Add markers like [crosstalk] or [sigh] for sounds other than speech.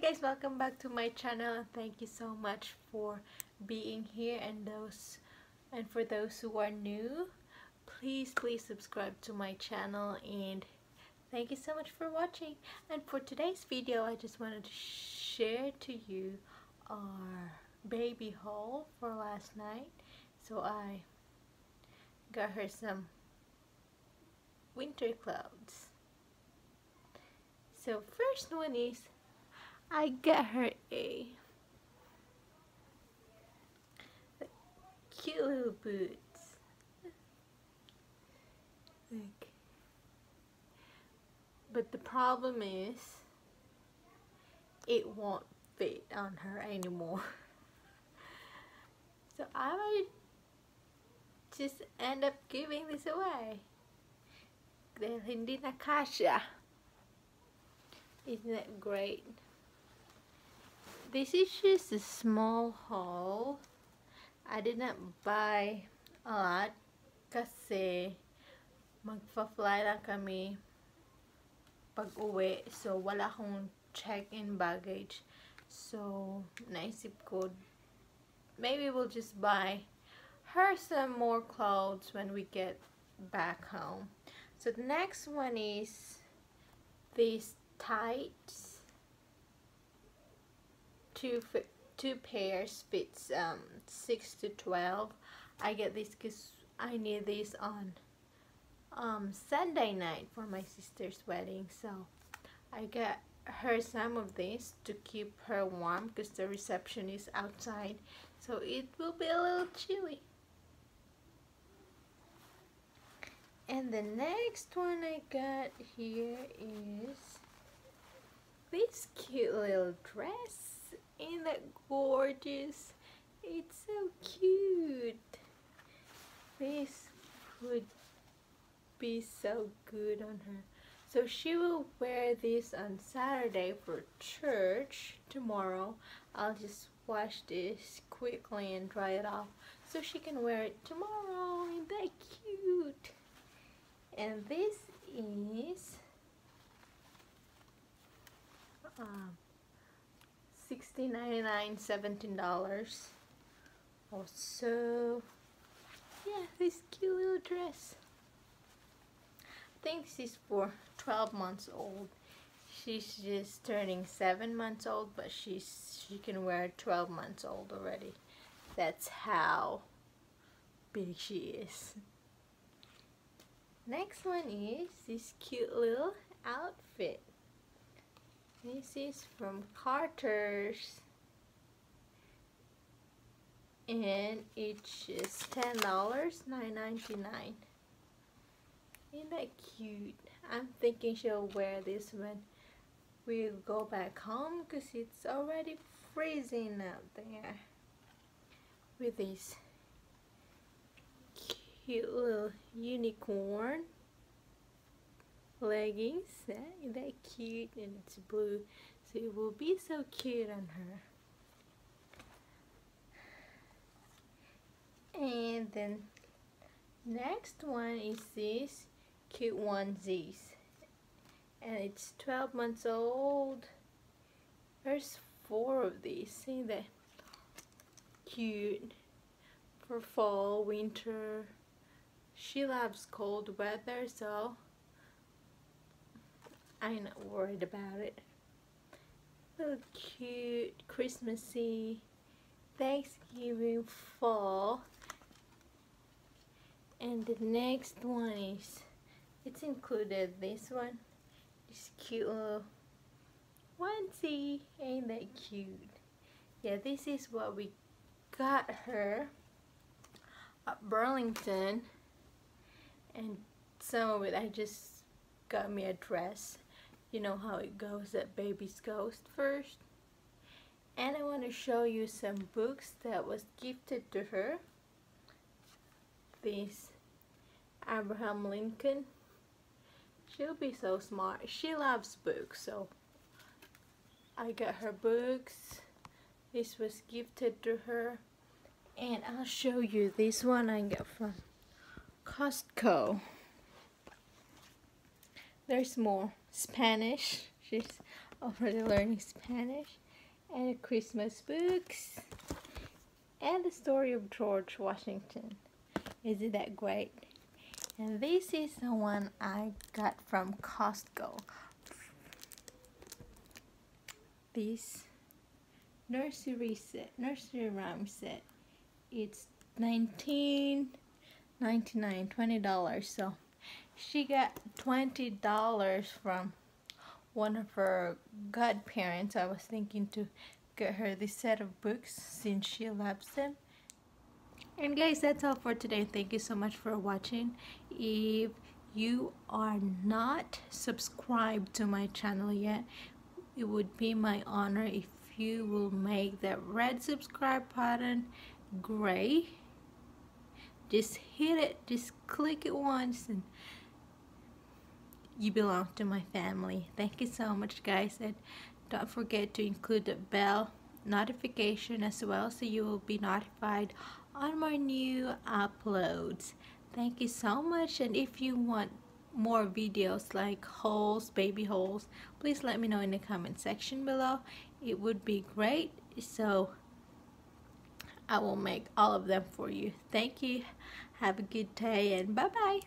guys welcome back to my channel. And thank you so much for being here and those and for those who are new please please subscribe to my channel and thank you so much for watching. And for today's video I just wanted to share to you our baby haul for last night. So I got her some winter clothes. So first one is I get her a cute little boots. But the problem is it won't fit on her anymore. [laughs] so I might just end up giving this away. Dahil hindi Nakasha. Isn't that great? This is just a small haul. I did not buy a lot kasi eh, magfa-fly lang kami pag uwi. So, wala akong check-in baggage. So, naisip ko, maybe we'll just buy her some more clothes when we get back home. So, the next one is these tights two two pairs fits um 6 to 12 I get this because I need this on um Sunday night for my sister's wedding. So I got her some of this to keep her warm because the reception is outside. So it will be a little chilly. And the next one I got here is this cute little dress ain't that gorgeous? It's so cute. This would be so good on her. So she will wear this on Saturday for church tomorrow. I'll just wash this quickly and dry it off so she can wear it tomorrow. Ain't that cute? And this is um, 16 99 $17 also yeah this cute little dress. I think is for 12 months old. She's just turning 7 months old but she's she can wear 12 months old already. That's how big she is. Next one is this cute little outfit this is from Carter's. And it's ten dollars nine ninety nine isn't that cute? I'm thinking she'll wear this when we go back home because it's already freezing out there with these cute little unicorn leggings. Eh? Isn't that cute? And it's blue. So it will be so cute on her. And then next one is this cute onesies. And it's 12 months old. There's four of these. See that? Cute. For fall, winter. She loves cold weather, so I'm not worried about it. Little cute, Christmassy, Thanksgiving, fall. And the next one is, it's included, this one. This cute little onesie. Ain't that cute? Yeah, this is what we got her at Burlington. And some of it I just got me a dress you know how it goes that babies ghost first? And I want to show you some books that was gifted to her. This Abraham Lincoln. She'll be so smart. She loves books so I got her books. This was gifted to her. And I'll show you this one I got from Costco there's more Spanish. She's already learning Spanish and Christmas books and the story of George Washington. Isn't that great? And this is the one I got from Costco. This nursery set, nursery rhyme set. It's 19 99 20 dollars so she got 20 dollars from one of her godparents. I was thinking to get her this set of books since she loves them. And guys that's all for today. Thank you so much for watching. If you are not subscribed to my channel yet it would be my honor if you will make that red subscribe button gray. Just hit it. Just click it once and you belong to my family thank you so much guys and don't forget to include the bell notification as well so you will be notified on my new uploads thank you so much and if you want more videos like hauls baby hauls please let me know in the comment section below it would be great so I will make all of them for you. Thank you. Have a good day and bye bye.